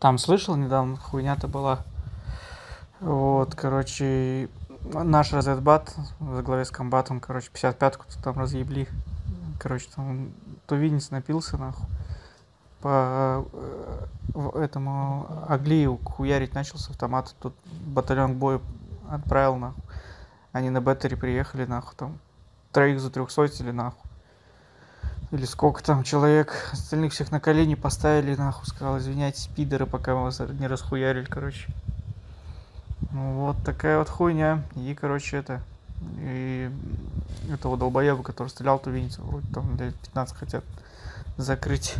Там слышал недавно, хуйня-то была. Вот, короче, наш разведбат во главе с комбатом, короче, 55-ку там разъебли. Короче, там тувинец напился, нахуй. По э, этому Аглию хуярить начал с автомата. Тут батальон к бою отправил, нахуй. Они на беттере приехали, нахуй, там. Троих за трехсотили, нахуй. Или сколько там человек. Остальных всех на колени поставили, нахуй. Сказал, извиняйтесь, пидоры, пока вас не расхуярили, короче. Ну, вот такая вот хуйня. И, короче, это... И этого долбоеба, который стрелял ту винницу, вроде там лет 15 хотят закрыть.